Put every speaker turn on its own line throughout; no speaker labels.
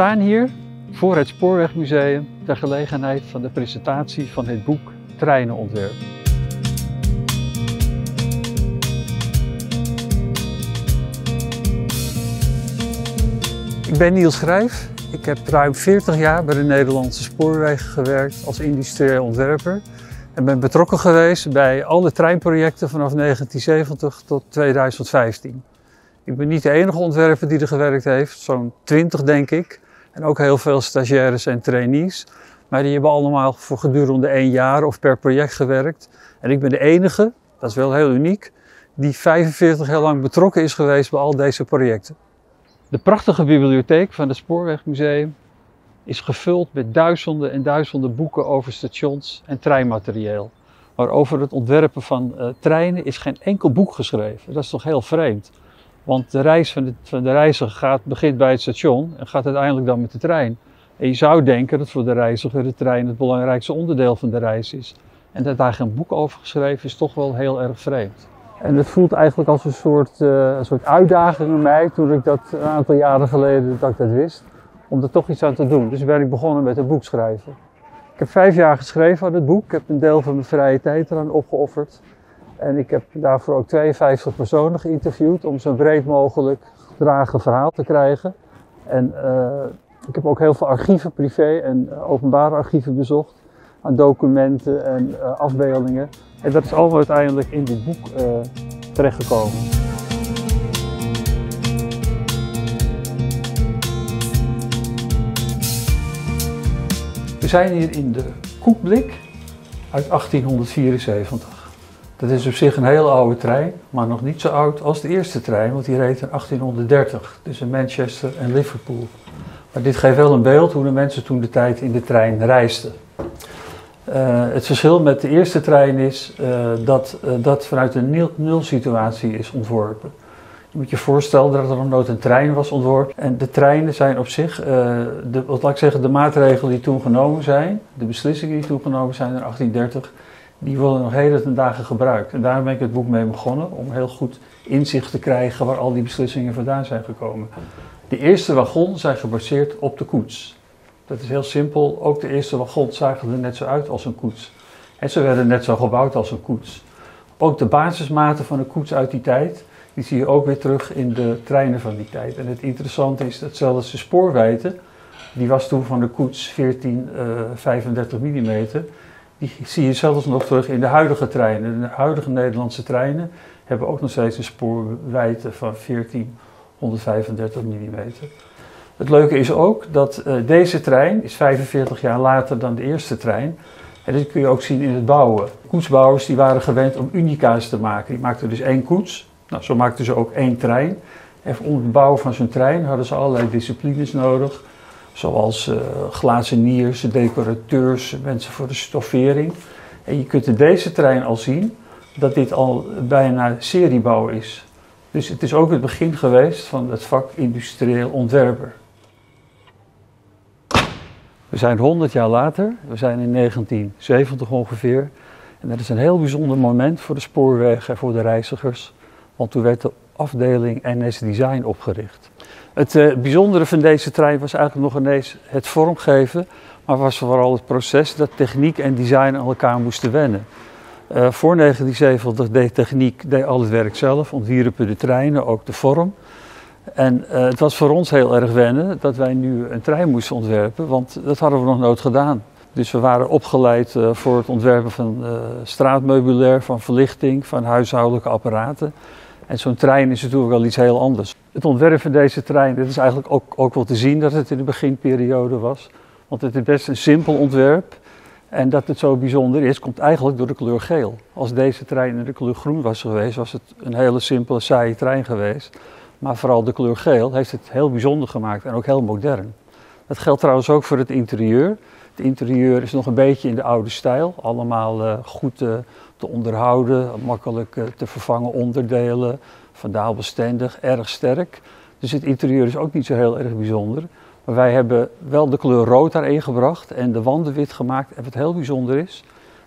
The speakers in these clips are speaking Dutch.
staan hier voor het Spoorwegmuseum ter gelegenheid van de presentatie van het boek Treinenontwerp. Ik ben Niels Schrijf. Ik heb ruim 40 jaar bij de Nederlandse Spoorwegen gewerkt als industrieel ontwerper. En ben betrokken geweest bij alle treinprojecten vanaf 1970 tot 2015. Ik ben niet de enige ontwerper die er gewerkt heeft, zo'n 20 denk ik. En ook heel veel stagiaires en trainees. Maar die hebben allemaal voor gedurende één jaar of per project gewerkt. En ik ben de enige, dat is wel heel uniek, die 45 jaar lang betrokken is geweest bij al deze projecten. De prachtige bibliotheek van het Spoorwegmuseum is gevuld met duizenden en duizenden boeken over stations en treinmaterieel. Maar over het ontwerpen van uh, treinen is geen enkel boek geschreven. Dat is toch heel vreemd. Want de reis van de, van de reiziger gaat, begint bij het station en gaat uiteindelijk dan met de trein. En je zou denken dat voor de reiziger de trein het belangrijkste onderdeel van de reis is. En dat daar geen boek over geschreven is toch wel heel erg vreemd. En het voelt eigenlijk als een soort, uh, een soort uitdaging bij mij toen ik dat een aantal jaren geleden dat dat wist. Om er toch iets aan te doen. Dus ben ik begonnen met een boek schrijven. Ik heb vijf jaar geschreven aan het boek. Ik heb een deel van mijn vrije tijd eraan opgeofferd. En ik heb daarvoor ook 52 personen geïnterviewd om zo breed mogelijk gedragen verhaal te krijgen. En uh, ik heb ook heel veel archieven, privé en uh, openbare archieven bezocht. Aan documenten en uh, afbeeldingen. En dat is allemaal uiteindelijk in dit boek terechtgekomen. We zijn hier in de Koekblik uit 1874. Dat is op zich een heel oude trein, maar nog niet zo oud als de eerste trein, want die reed in 1830 tussen Manchester en Liverpool. Maar dit geeft wel een beeld hoe de mensen toen de tijd in de trein reisden. Uh, het verschil met de eerste trein is uh, dat uh, dat vanuit een nul-situatie is ontworpen. Je moet je voorstellen dat er nog nooit een trein was ontworpen. En de treinen zijn op zich, de, wat laat ik zeggen, de maatregelen die toen genomen zijn, de beslissingen die toen genomen zijn in 1830, die worden nog hele ten dagen gebruikt. En daar ben ik het boek mee begonnen, om heel goed inzicht te krijgen waar al die beslissingen vandaan zijn gekomen. De eerste wagons zijn gebaseerd op de koets. Dat is heel simpel. Ook de eerste wagons zagen er net zo uit als een koets. En ze werden net zo gebouwd als een koets. Ook de basismaten van een koets uit die tijd, die zie je ook weer terug in de treinen van die tijd. En het interessante is dat zelfs de spoorwijdte, die was toen van de koets 1435 uh, mm, die zie je zelfs nog terug in de huidige treinen. De huidige Nederlandse treinen hebben ook nog steeds een spoorwijdte van 1435 mm. Het leuke is ook dat uh, deze trein is 45 jaar later dan de eerste trein. En dit kun je ook zien in het bouwen. Koetsbouwers die waren gewend om unica's te maken. Die maakten dus één koets. Nou, zo maakten ze ook één trein. En om het bouwen van zo'n trein hadden ze allerlei disciplines nodig. Zoals uh, glazeniers, decorateurs, mensen voor de stoffering. En je kunt in deze trein al zien dat dit al bijna seriebouw is. Dus het is ook het begin geweest van het vak industrieel ontwerper. We zijn 100 jaar later, we zijn in 1970 ongeveer. En dat is een heel bijzonder moment voor de spoorwegen en voor de reizigers. Want toen werd de afdeling NS Design opgericht. Het uh, bijzondere van deze trein was eigenlijk nog ineens het vormgeven, maar was vooral het proces dat techniek en design aan elkaar moesten wennen. Uh, voor 1970 deed techniek al het werk zelf, ontwierpen de treinen, ook de vorm. En uh, het was voor ons heel erg wennen dat wij nu een trein moesten ontwerpen, want dat hadden we nog nooit gedaan. Dus we waren opgeleid voor het ontwerpen van straatmeubilair, van verlichting, van huishoudelijke apparaten. En zo'n trein is natuurlijk wel iets heel anders. Het ontwerp van deze trein, dit is eigenlijk ook, ook wel te zien dat het in de beginperiode was. Want het is best een simpel ontwerp. En dat het zo bijzonder is, komt eigenlijk door de kleur geel. Als deze trein in de kleur groen was geweest, was het een hele simpele, saaie trein geweest. Maar vooral de kleur geel heeft het heel bijzonder gemaakt en ook heel modern. Dat geldt trouwens ook voor het interieur. Het interieur is nog een beetje in de oude stijl. Allemaal uh, goed uh, te onderhouden, makkelijk uh, te vervangen onderdelen, vandaalbestendig, erg sterk. Dus het interieur is ook niet zo heel erg bijzonder. Maar wij hebben wel de kleur rood daarin gebracht en de wanden wit gemaakt. En wat heel bijzonder is,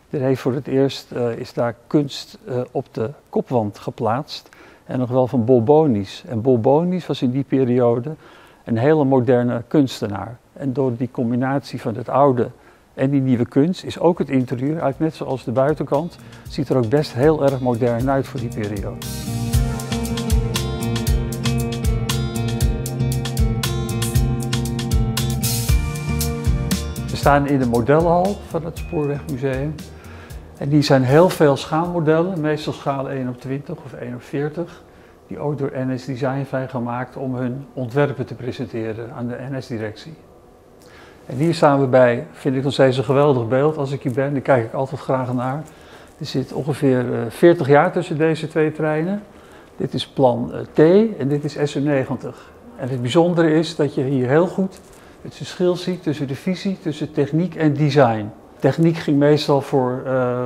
er heeft voor het eerst is daar kunst op de kopwand geplaatst. En nog wel van Bolbonis. En Bolbonis was in die periode een hele moderne kunstenaar. En door die combinatie van het oude en die nieuwe kunst is ook het interieur, net zoals de buitenkant, ziet er ook best heel erg modern uit voor die periode. Staan in de modellenhal van het Spoorwegmuseum. En die zijn heel veel schaalmodellen, meestal schaal 1 op 20 of 1 op 40, die ook door NS Design zijn gemaakt om hun ontwerpen te presenteren aan de NS-directie. En hier staan we bij, vind ik nog steeds een geweldig beeld. Als ik hier ben, daar kijk ik altijd graag naar. Er zit ongeveer 40 eh, jaar tussen deze twee treinen. Dit is plan eh, T en dit is SU90. En het bijzondere is dat je hier heel goed het verschil ziet tussen de visie, tussen techniek en design. Techniek ging meestal voor uh,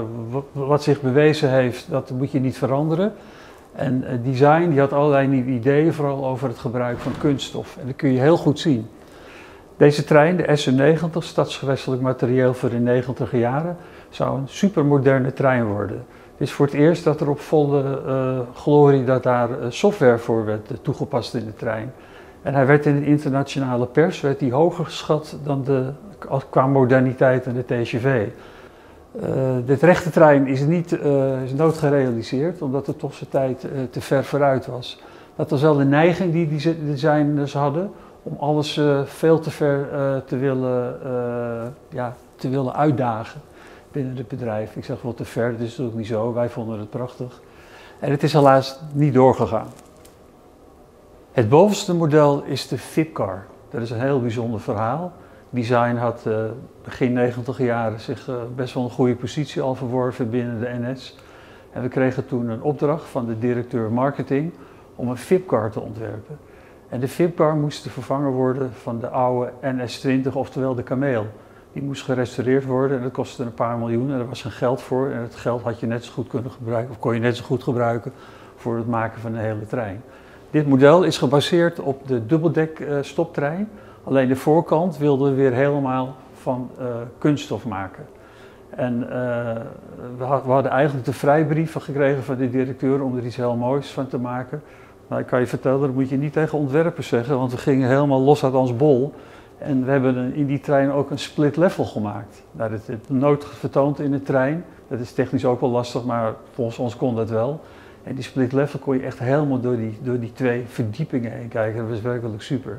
wat zich bewezen heeft, dat moet je niet veranderen. En design, die had allerlei nieuwe ideeën, vooral over het gebruik van kunststof. En dat kun je heel goed zien. Deze trein, de SU90, stadsgewestelijk materieel voor de 90 jaren, zou een supermoderne trein worden. Het is voor het eerst dat er op volle uh, glorie dat daar eh, software voor werd toegepast in de trein. En hij werd in de internationale pers werd hij hoger geschat dan de, qua moderniteit en de TGV. dit rechte trein is, niet, is nooit gerealiseerd, omdat het toch zijn tijd te ver vooruit was. Dat was wel de neiging die die designers hadden om alles uh, veel te ver uh, te, willen, uh, ja, te willen uitdagen binnen het bedrijf. Ik zeg wel te ver, dat is natuurlijk niet zo. Wij vonden het prachtig. En het is helaas niet doorgegaan. Het bovenste model is de Fipcar. Dat is een heel bijzonder verhaal. Design had begin 90 jaren zich best wel een goede positie al verworven binnen de NS. En we kregen toen een opdracht van de directeur marketing om een Fipcar te ontwerpen. En de VIP-car moest vervangen worden van de oude NS20, oftewel de Kameel. Die moest gerestaureerd worden en dat kostte een paar miljoen en er was geen geld voor. En het geld had je net zo goed kunnen gebruiken, of kon je net zo goed gebruiken voor het maken van een hele trein. Dit model is gebaseerd op de dubbeldek uh, stoptrein. Alleen de voorkant wilden we weer helemaal van uh, kunststof maken. En uh, we, had, we, hadden eigenlijk de vrijbrief gekregen van de directeur om er iets heel moois van te maken. Nou, ik kan je vertellen, dat moet je niet tegen ontwerpers zeggen, want we gingen helemaal los uit ons bol. En we hebben in die trein ook een split level gemaakt. Nou, dat is nooit vertoond in de trein. Dat is technisch ook wel lastig, maar volgens ons kon dat wel. En die split level kon je echt helemaal door die, door die twee verdiepingen heen kijken. Dat was werkelijk super.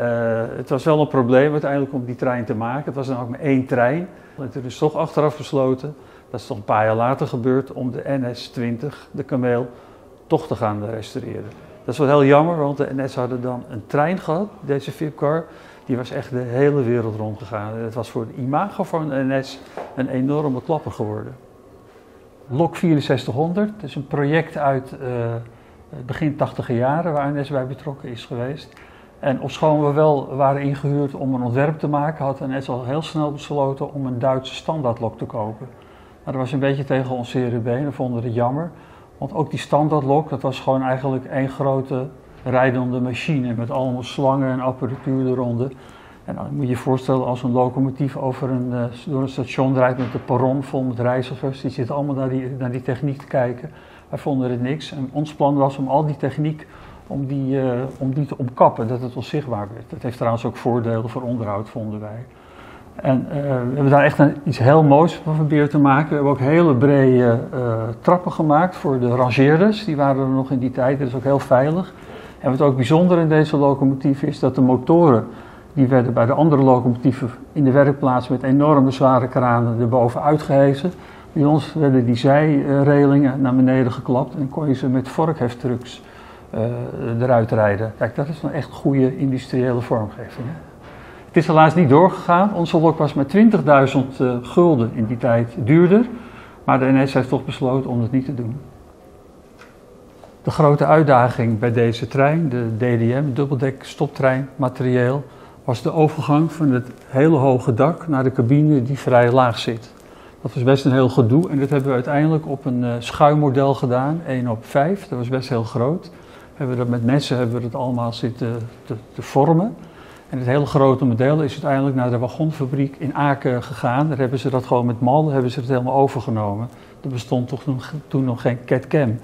Uh, het was wel een probleem uiteindelijk om die trein te maken. Het was dan ook maar één trein. En toen is toch achteraf besloten, dat is toch een paar jaar later gebeurd, om de NS-20, de kameel, toch te gaan restaureren. Dat is wel heel jammer, want de NS hadden dan een trein gehad, deze VIP-car. Die was echt de hele wereld rondgegaan. Het was voor het imago van de NS een enorme klapper geworden. Lok 6400, dat is een project uit uh, begin 80 jaren waar NS bij betrokken is geweest. En ofschoon we wel waren ingehuurd om een ontwerp te maken, had NS al heel snel besloten om een Duitse standaardlok te kopen. Maar dat was een beetje tegen ons zere benen, vonden het jammer. Want ook die standaardlok, dat was gewoon eigenlijk één grote rijdende machine met allemaal slangen en apparatuur eronder. En dan moet je je voorstellen als een locomotief over een, uh, door een station draait met een perron vol met reizigers. Die zitten allemaal naar die, naar die techniek te kijken. Wij vonden het niks. Ons plan was om al die techniek om die, uh, om die te omkappen, dat het onzichtbaar werd. Dat heeft trouwens ook voordelen voor onderhoud, vonden wij. En uh, we hebben daar echt een, iets heel moois van proberen te maken. We hebben ook hele brede trappen gemaakt voor de rangeerders. Die waren er nog in die tijd, dat is ook heel veilig. En wat ook bijzonder in deze locomotief is dat de motoren, die werden bij de andere locomotieven in de werkplaats met enorme zware kranen erboven uitgehezen. Bij ons werden die zijrelingen naar beneden geklapt en kon je ze met vorkheftrucks uh, eruit rijden. Kijk, dat is nou echt goede industriële vormgeving. Hè? Het is helaas niet doorgegaan. Onze lok was met 20.000 uh, gulden in die tijd duurder. Maar de NS heeft toch besloten om het niet te doen. De grote uitdaging bij deze trein, de DDM, dubbeldek stoptrein materieel, was de overgang van het hele hoge dak naar de cabine die vrij laag zit. Dat was best een heel gedoe en dat hebben we uiteindelijk op een uh, schuimmodel gedaan, 1 op 5. Dat was best heel groot. Hebben we dat met mensen hebben we dat allemaal zitten te, te vormen. En het hele grote model is uiteindelijk naar de wagonfabriek in Aken gegaan. Daar hebben ze dat gewoon met mal, hebben ze het helemaal overgenomen. Er bestond toch nog, toen nog geen CAD-CAM.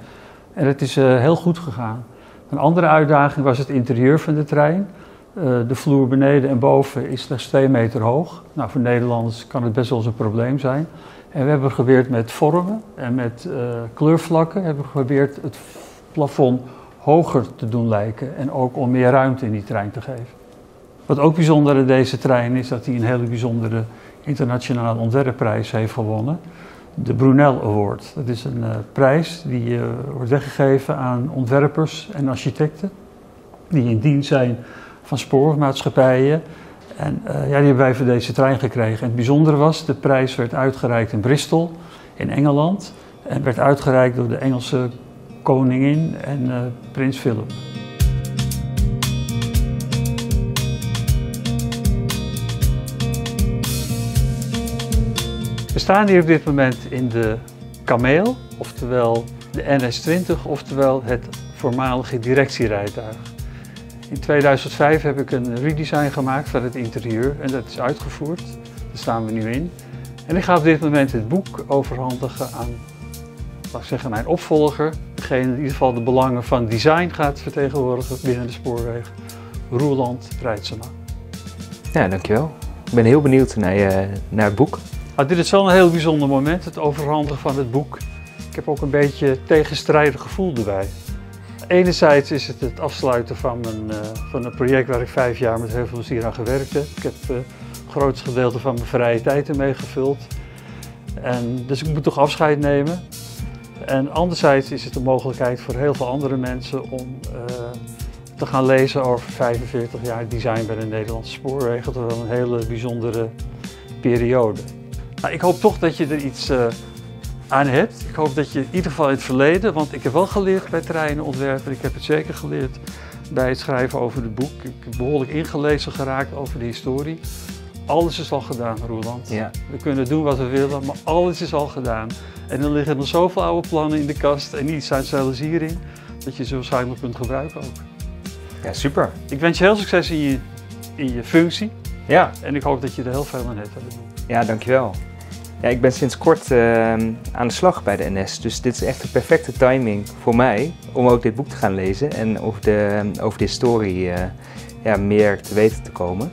En het is uh, heel goed gegaan. Een andere uitdaging was het interieur van de trein. Uh, de vloer beneden en boven is slechts 2 meter hoog. Nou, voor Nederlanders kan het best wel eens een probleem zijn. En we hebben geprobeerd met vormen en met uh, kleurvlakken hebben we geprobeerd het plafond hoger te doen lijken en ook om meer ruimte in die trein te geven. Wat ook bijzonder aan deze trein is dat hij een hele bijzondere internationale ontwerpprijs heeft gewonnen. De Brunel Award. Dat is een uh, prijs die wordt weggegeven aan ontwerpers en architecten die in dienst zijn van spoormaatschappijen. En uh, ja, die hebben wij voor deze trein gekregen. En het bijzondere was, de prijs werd uitgereikt in Bristol, in Engeland. En werd uitgereikt door de Engelse koningin en uh, prins Philip. We staan hier op dit moment in de Kameel, oftewel de NS20, oftewel het voormalige directierijtuig. In 2005 heb ik een redesign gemaakt van het interieur en dat is uitgevoerd. Daar staan we nu in. En ik ga op dit moment het boek overhandigen aan, laat ik zeggen, mijn opvolger. Degene in ieder geval de belangen van design gaat vertegenwoordigen binnen de spoorwegen. Roeland Rijtsema.
Ja, dankjewel. Ik ben heel benieuwd naar, je, naar het boek.
Nou, dit is wel een heel bijzonder moment, het overhandigen van het boek. Ik heb ook een beetje tegenstrijdig gevoel erbij. Enerzijds is het het afsluiten van, mijn, uh, van een project waar ik vijf jaar met heel veel plezier aan gewerkt heb. Ik heb uh, het grootste gedeelte van mijn vrije tijd ermee gevuld. En, dus ik moet toch afscheid nemen. En anderzijds is het een mogelijkheid voor heel veel andere mensen om uh, te gaan lezen over 45 jaar design bij de Nederlandse spoorwegen. Dat is wel een hele bijzondere periode. Nou, ik hoop toch dat je er iets aan hebt. Ik hoop dat je in ieder geval in het verleden, want ik heb wel geleerd bij treinenontwerpen, ik heb het zeker geleerd bij het schrijven over het boek. Ik heb behoorlijk ingelezen geraakt over de historie. Alles is al gedaan, Roland.
Ja.
We kunnen doen wat we willen, maar alles is al gedaan. En er liggen nog zoveel oude plannen in de kast en die zijn zelfs hierin, dat je ze waarschijnlijk kunt gebruiken ook.
Ja, super.
Ik wens je heel succes in je, in je functie.
Ja.
En ik hoop dat je er heel veel aan hebt aan het boek.
Ja, dankjewel. Ja, ik ben sinds kort uh, aan de slag bij de NS, dus dit is echt de perfecte timing voor mij om ook dit boek te gaan lezen en over de, over de historie uh, ja, meer te weten te komen.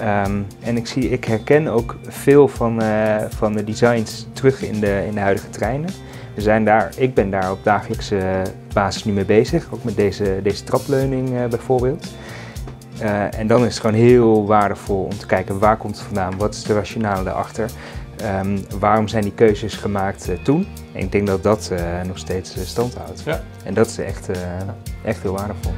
Um, en ik, zie, ik herken ook veel van, uh, van de designs terug in de, in de huidige treinen. We zijn daar, ik ben daar op dagelijkse basis nu mee bezig, ook met deze, deze trapleuning bijvoorbeeld. Uh, en dan is het gewoon heel waardevol om te kijken waar komt het vandaan, wat is de rationale daarachter. Um, waarom zijn die keuzes gemaakt uh, toen? En ik denk dat dat uh, nog steeds stand houdt.
Ja.
En dat is echt, echt heel waardevol.